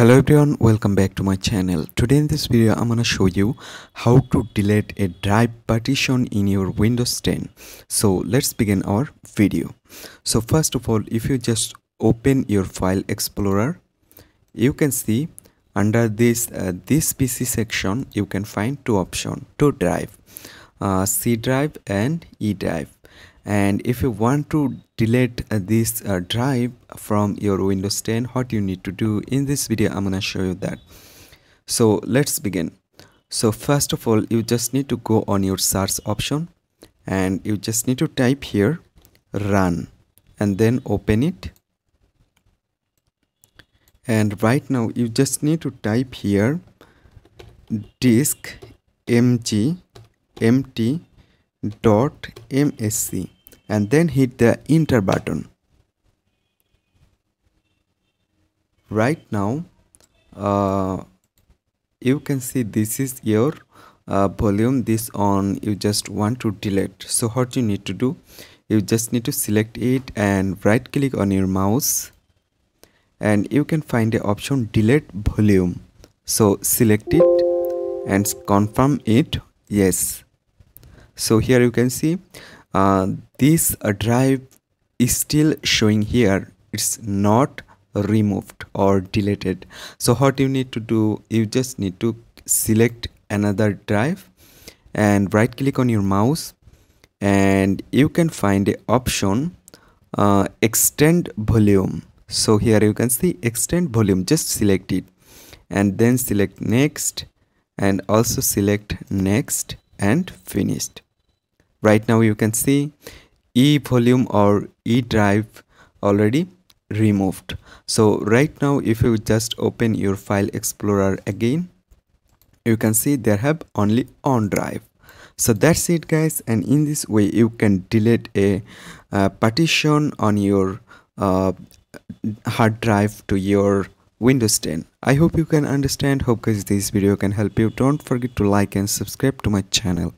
hello everyone welcome back to my channel. Today in this video i'm gonna show you how to delete a drive partition in your windows 10 so let's begin our video. So first of all if you just open your file explorer you can see under this uh, this pc section you can find two options to drive uh, c drive and e drive and if you want to delete uh, this uh, drive from your windows 10 what you need to do in this video i'm gonna show you that. So let's begin. So first of all you just need to go on your search option and you just need to type here run and then open it. And right now you just need to type here disk mg dot msc and then hit the enter button. Right now uh, you can see this is your uh, volume. This on you just want to delete. So what you need to do you just need to select it and right click on your mouse and you can find the option delete volume. So select it and confirm it. Yes so here you can see uh, this uh, drive is still showing here. It's not removed or deleted. So what you need to do you just need to select another drive and right click on your mouse and you can find the option uh, extend volume. So here you can see extend volume just select it and then select next and also select next and finished. Right now you can see e volume or e drive already removed. So right now if you just open your file explorer again you can see there have only on drive. So that's it guys. And in this way you can delete a, a partition on your uh, hard drive to your windows 10 i hope you can understand hope guys this video can help you. Don't forget to like and subscribe to my channel